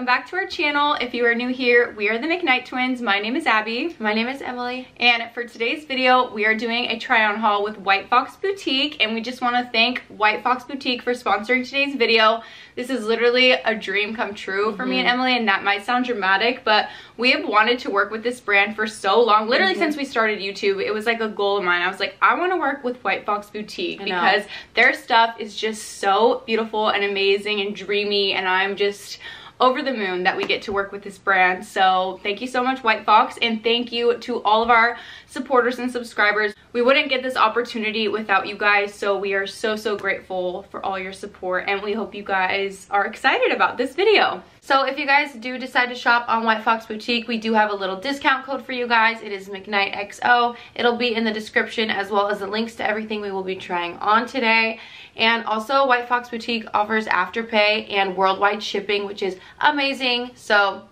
welcome back to our channel. If you are new here, we are the McKnight twins. My name is Abby. My name is Emily. And for today's video, we are doing a try on haul with White Fox Boutique. And we just want to thank White Fox Boutique for sponsoring today's video. This is literally a dream come true for mm -hmm. me and mm-hmm. Emily. And that might sound dramatic, but we have wanted to work with this brand for so long. Literally mm -hmm. since we started YouTube, it was like a goal of mine. I was like, I want to work with White Fox Boutique because their stuff is just so beautiful and amazing and dreamy. And I'm just over the moon that we get to work with this brand. So thank you so much, White Fox, and thank you to all of our supporters and subscribers. We wouldn't get this opportunity without you guys, so we are so, so grateful for all your support, and we hope you guys are excited about this video. So if you guys do decide to shop on White Fox Boutique, we do have a little discount code for you guys. It is McKnightXO. It'll be in the description as well as the links to everything we will be trying on today. And also White Fox Boutique offers Afterpay and worldwide shipping, which is amazing. So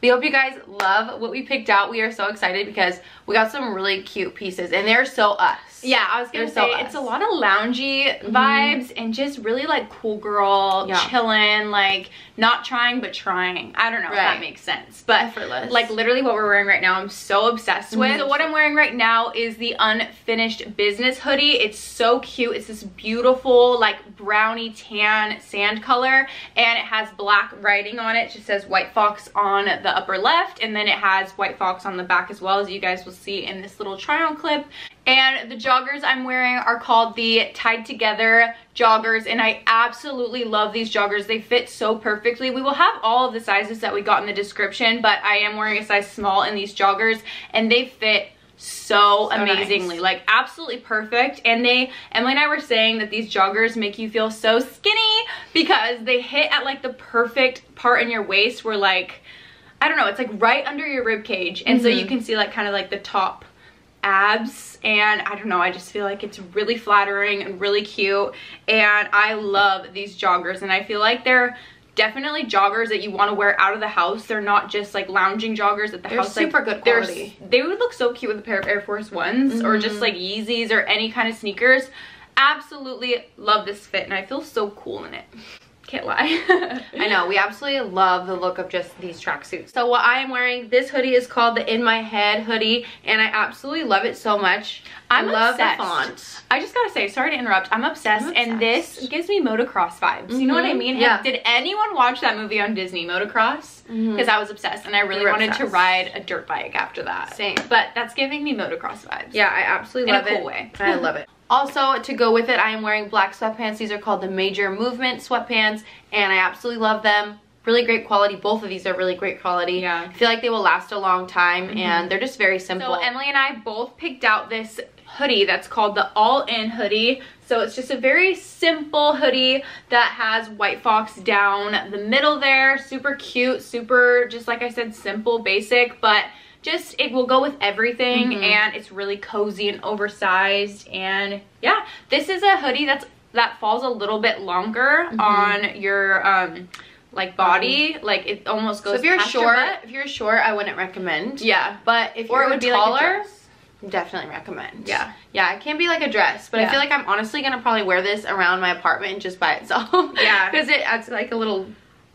we hope you guys love what we picked out. We are so excited because we got some really cute pieces and they're so us. Yeah, I was gonna they're say so it's a lot of loungy mm-hmm. vibes mm -hmm. and just really like cool girl, yeah. chilling, like not trying but trying. I don't know right. if that makes sense. But Effortless. like literally what we're wearing right now, I'm so obsessed mm -hmm. with. So what I'm wearing right now is the unfinished business hoodie. It's so cute. It's this beautiful like brownie tan sand color and it has black writing on it. It just says White Fox on the upper left and then it has White Fox on the back as well as you guys will see in this little try on clip. And the joggers I'm wearing are called the Tied Together joggers and I absolutely love these joggers. They fit so perfectly. We will have all of the sizes that we got in the description, but I am wearing a size small in these joggers and they fit so, so amazingly nice. like absolutely perfect and they emily and i were saying that these joggers make you feel so skinny because they hit at like the perfect part in your waist where like i don't know it's like right under your rib cage and mm -hmm. so you mm-hmm. can see like kind of like the top abs and I don't know I just feel like it's really flattering and really cute and I love these joggers and I feel like they're definitely joggers that you want to wear out of the house they're not just like lounging joggers at the house. they're house super like, good quality they would look so cute with a pair of Air Force Ones mm -hmm. or just mm-hmm. like Yeezys or any kind of sneakers absolutely love this fit and I feel so cool in it can't lie. I know, we absolutely love the look of just these tracksuits. So what I am wearing, this hoodie is called the In My Head hoodie, and I absolutely love it so much. I love obsessed. the font. I just gotta say, sorry to interrupt, I'm obsessed, I'm obsessed. and this gives me motocross vibes. Mm -hmm. You know what I mm-hmm. mean? Yeah. Did anyone watch that movie on Disney, Motocross? Because mm -hmm. I was obsessed, and I really wanted obsessed. to ride a dirt bike after that. Same. But that's giving me motocross vibes. Yeah, I absolutely love it. In a cool way. I love it. Also, to go with it, I am wearing black sweatpants. These are called the Major Movement sweatpants, and I absolutely love them. Really great quality. Both of these are really great quality. Yeah. I feel like they will last a long time, mm -hmm. and they're just very simple. So Emily and I both picked out this hoodie that's called the All-In hoodie. So it's just a very simple hoodie that has White Fox down the middle there. Super cute, super, just like I said, simple, basic, but just it will go with everything mm -hmm. and it's really cozy and oversized. And yeah this is a hoodie that's that falls a little bit longer mm -hmm. on your um like body. Um, like it almost goes so if you're short if you're short i wouldn't recommend. Yeah. But if or it would be taller like definitely recommend. Yeah. Yeah it can be like a dress but yeah. i feel like i'm honestly gonna probably wear this around my apartment just by itself. Yeah. Because it adds like a little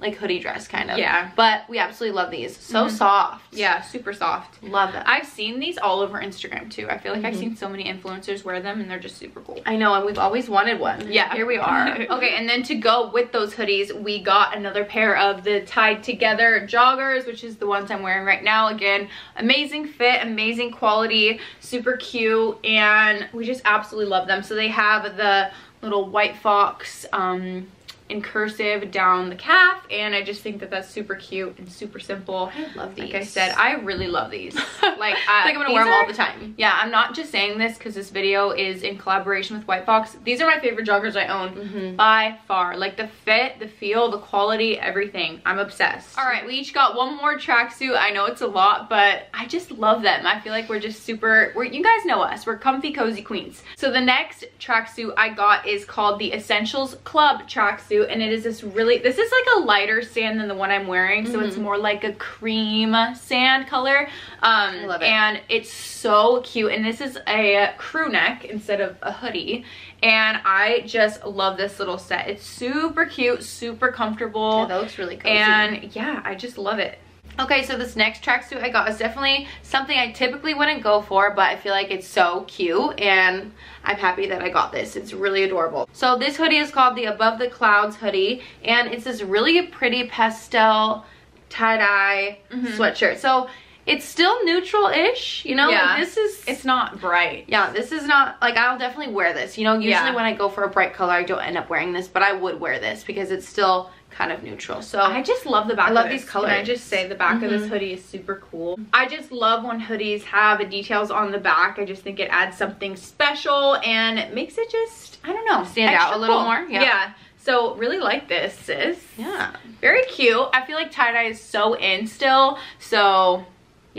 like hoodie dress kind of. Yeah. But we absolutely love these. So mm -hmm. soft. Yeah, super soft. Love them. I've seen these all over Instagram too. I feel like mm -hmm. I've mm-hmm. seen so many influencers wear them and they're just super cool. I know, and we've always wanted one. Yeah. Here we are. okay, and then to go with those hoodies, we got another pair of the tied together joggers, which is the ones I'm wearing right now. Again, amazing fit, amazing quality, super cute, and we just absolutely love them. So they have the little white fox um in cursive down the calf and I just think that that's super cute and super simple. I love these. Like I said, I really love these. like, I, like I'm gonna wear them all the time. Yeah, I'm not just saying this because this video is in collaboration with White Fox. These are my favorite joggers I own mm -hmm. by far. Like the fit, the feel, the quality, everything. I'm obsessed. All right, we each got one more tracksuit. I know it's a lot, but I just love them. I feel like we're just super, we're, you guys know us. We're comfy, cozy queens. So the next tracksuit I got is called the Essentials Club tracksuit cute. And it is this really, this is like a lighter sand than the one I'm wearing. So mm -hmm. it's mm-hmm. more like a cream sand color. Um, I love it. And it's so cute. And this is a crew neck instead of a hoodie. And I just love this little set. It's super cute, super comfortable. Yeah, that looks really cozy. And yeah, I just love it. Okay, so this next tracksuit I got is definitely something I typically wouldn't go for, but I feel like it's so cute and I'm happy that I got this. It's really adorable. So this hoodie is called the Above the Clouds hoodie and it's this really pretty pastel tie-dye mm -hmm. sweatshirt. So it's still neutral-ish, you know? Yeah. Like this is... It's not bright. Yeah, this is not... Like, I'll definitely wear this. You know, usually yeah. when I go for a bright color, I don't end up wearing this, but I would wear this because it's still kind of neutral. So I just love the back. I love these colors. Can I just say the back mm -hmm. of this mm-hmm. hoodie is super cool. I just love when hoodies have details on the back. I just think it adds something special and it makes it just I don't know stand out a little cool. more. Yeah. yeah. So really like this, sis. Yeah. Very cute. I feel like tie-dye is so in still. So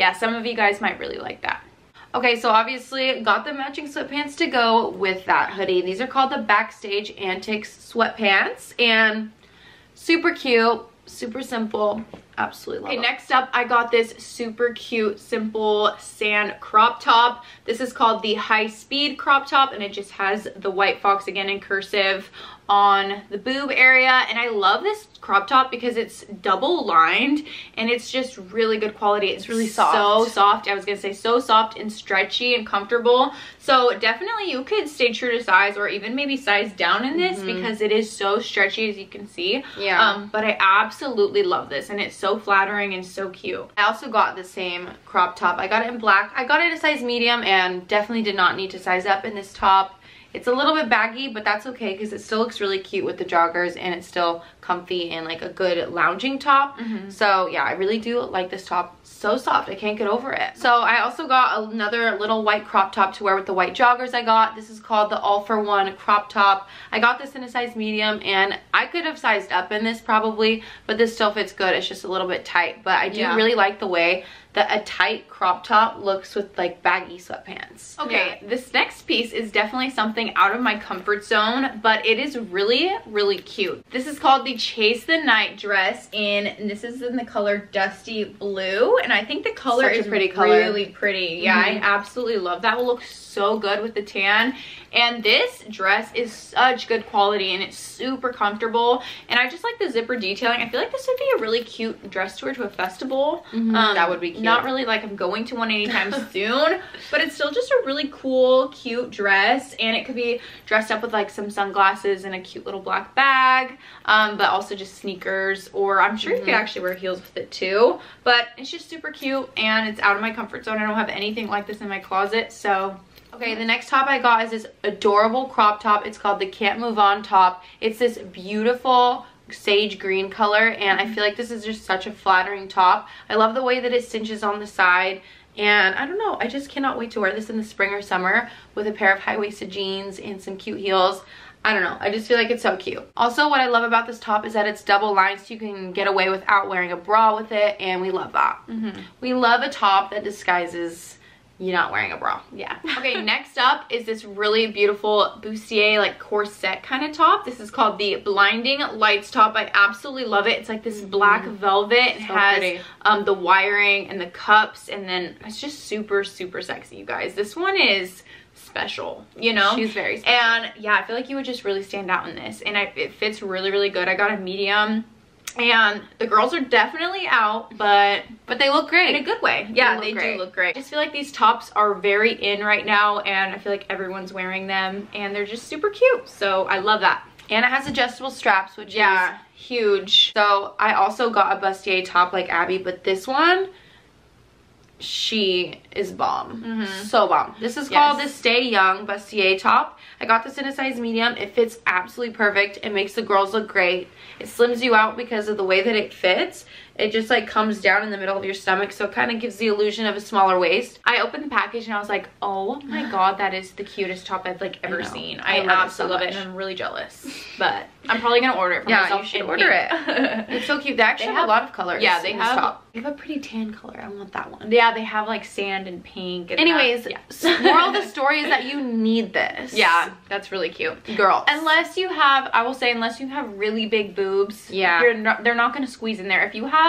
yeah, some of you guys might really like that. Okay, so obviously got the matching sweatpants to go with that hoodie. These are called the Backstage Antics sweatpants. And Super cute, super simple. Absolutely love okay, it. next up, I got this super cute, simple sand crop top. This is called the High Speed crop top, and it just has the White Fox again in cursive on the boob area and I love this crop top because it's double lined and it's just really good quality. It's really soft. So soft. I was gonna say so soft and stretchy and comfortable. So definitely you could stay true to size or even maybe size down in this mm -hmm. because it is so stretchy as you can see. Yeah. Um, but I absolutely love this and it's so flattering and so cute. I also got the same crop top. I got it in black. I got it a size medium and definitely did not need to size up in this top. It's a little bit baggy, but that's okay because it still looks really cute with the joggers and it's still comfy and like a good lounging top. Mm -hmm. So yeah, I really do like this top. So soft, I can't get over it. So I also got another little white crop top to wear with the white joggers I got. This is called the All For One crop top. I got this in a size medium and I could have sized up in this probably, but this still fits good. It's just a little bit tight, but I do yeah. really like the way that a tight crop top looks with like baggy sweatpants. Okay, yeah. this next piece is definitely something out of my comfort zone, but it is really, really cute. This is called the Chase the Night dress in, and this is in the color Dusty Blue, and I think the color Such is pretty color. really pretty. Yeah, mm -hmm. I mm-hmm. absolutely love that. Will look so good with the tan. And this dress is such good quality and it's super comfortable. And I just like the zipper detailing. I feel like this would be a really cute dress to wear to a festival. Mm -hmm. um, that would be cute. Not really like I'm going to one anytime soon, but it's still just a really cool, cute dress. And it could be dressed up with like some sunglasses and a cute little black bag, um, but also just sneakers. Or I'm sure mm -hmm. you could mm-hmm. actually wear heels with it too. But it's just super cute and it's out of my comfort zone. I don't have anything like this in my closet. So Okay, the next top I got is this adorable crop top. It's called the Can't Move On top. It's this beautiful sage green color and I feel like this is just such a flattering top. I love the way that it cinches on the side and I don't know, I just cannot wait to wear this in the spring or summer with a pair of high-waisted jeans and some cute heels. I don't know, I just feel like it's so cute. Also, what I love about this top is that it's double lined so you can get away without wearing a bra with it and we love that. Mm -hmm. We love a top that disguises you're not wearing a bra. Yeah. okay, next up is this really beautiful bustier like corset kind of top. This is called the Blinding Lights top. I absolutely love it. It's like this black mm-hmm. velvet. It so has um, the wiring and the cups and then it's just super, super sexy, you guys. This one is special you know? She's very special. and yeah i feel like you would just really stand out in this and I, it fits really really good. I got a medium and the girls are definitely out but but they look great. in a good way. Yeah they, they do look great. I just feel like these tops are very in right now and i feel like everyone's wearing them and they're just super cute. So i love that. And it has adjustable straps which yeah. is huge. So i also got a bustier top like abby but this one she is bomb. Mm -hmm. So bomb. This is yes. called the Stay Young Bustier top. I got this in a size medium. It fits absolutely perfect. It makes the girls look great. It slims you out because of the way that it fits. It just like comes down in the middle of your stomach, so it kind of gives the illusion of a smaller waist. I opened the package and I was like, oh my god, that is the cutest top I've like ever I seen. I I, love it absolutely so love it, and I'm really jealous. But I'm probably gonna order it for Yeah, myself. you should order pink. It's so cute. They actually They have, have- a lot of colors. yeah, they have- top. They have a pretty tan color. I want that one. yeah, they have like sand and pink. And Anyways, that- moral of the story is that you need this. yeah, that's really cute. girls. Unless you have, I will say, unless you have really big boobs, Yeah. you're not, they're not going to squeeze in there. If you have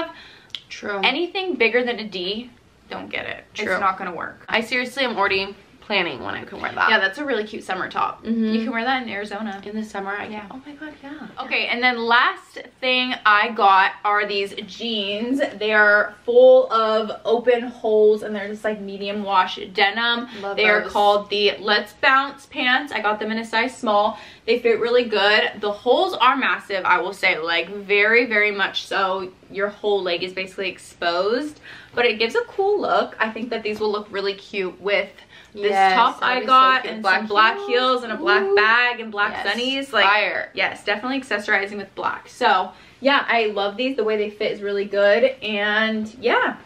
true. anything bigger than a D, don't get it. True. It's not going to work. I seriously am already planning when I can wear that. Yeah, that's a really cute summer top. Mhm. You can wear that in Arizona. in the summer. I Yeah. can. Oh my god, yeah. Okay, and then last thing I got are these jeans. They are full of open holes and they're just like medium wash denim. Love they are called the Let's Bounce pants. I got them in a size small. They fit really good. The holes are massive, I will say, like very, very much so. Your whole leg is basically exposed, but it gives a cool look. I think that these will look really cute with this Yes, top I be so got and Black some black heels. heels and a black Ooh. bag and black Yes. sunnies. Like Fire. Yes, definitely accessorizing with black. So yeah, I love these. The way they fit is really good. And yeah,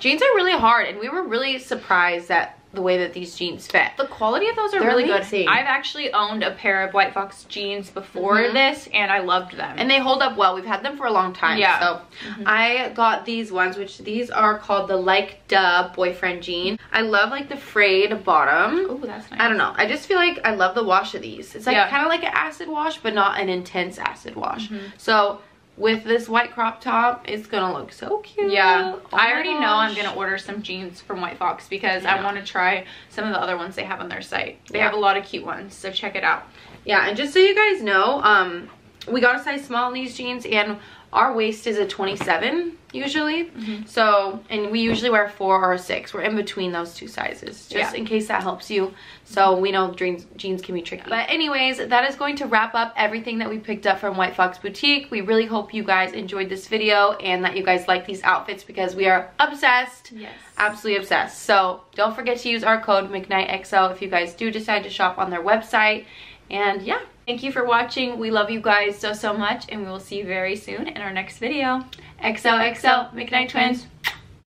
Jeans are really hard, and we were really surprised at the way that these jeans fit. the quality of those are They're really amazing. good. I've actually owned a pair of White Fox jeans before Mhm. this and I loved them. And they hold up well. We've had them for a long time. Yeah. So I got these ones, which these are called the Like Duh boyfriend jean. I love like the frayed bottom. oh, that's nice. I don't know. I just feel like I love the wash of these. It's like Yeah. kind of like an acid wash, but not an intense acid wash. Mhm. So with this white crop top, it's gonna look so cute. Yeah, Oh I already know I'm gonna order some jeans from White Fox because Yeah. I want to try some of the other ones they have on their site. They Yeah. have a lot of cute ones, so check it out. Yeah, and just so you guys know, um, we got a size small in these jeans, and our waist is a 27 usually. Mhm. So, and we usually wear four or a six. We're in between those two sizes, just Yeah. in case that helps you. So we know jeans jeans can be tricky. But anyways, that is going to wrap up everything that we picked up from White Fox Boutique. We really hope you guys enjoyed this video and that you guys like these outfits because we are obsessed. Yes. Absolutely obsessed. So don't forget to use our code McKnightXO if you guys do decide to shop on their website. And yeah, Thank you for watching. We love you guys so, so much, and we will see you very soon in our next video. XOXO, McKnight Twins.